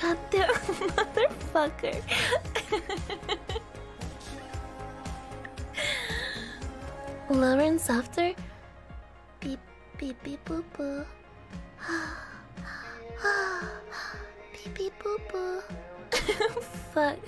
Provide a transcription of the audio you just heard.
Goddamn motherfucker. Lauren. After, softer. Beep, beep, beep, boo, beep, beep. Fuck.